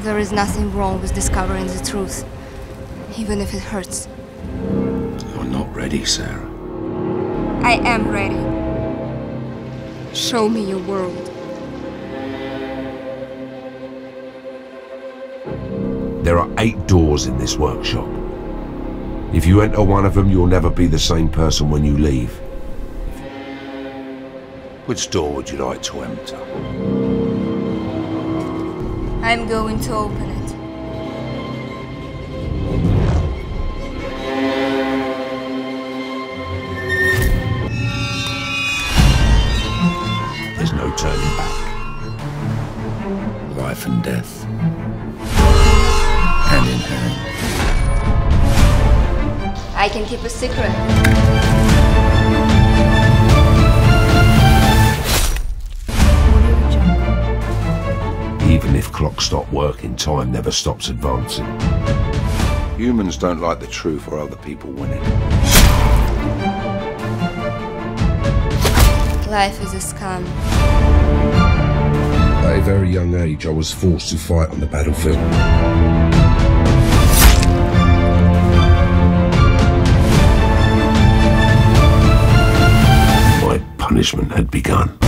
There is nothing wrong with discovering the truth, even if it hurts. You're not ready, Sarah. I am ready. Show me your world. There are eight doors in this workshop. If you enter one of them, you'll never be the same person when you leave. Which door would you like to enter? I'm going to open it. There's no turning back. Life and death. Hand in hand. I can keep a secret. Even if clocks stop working, time never stops advancing. Humans don't like the truth or other people winning. Life is a scam. At a very young age, I was forced to fight on the battlefield. My punishment had begun.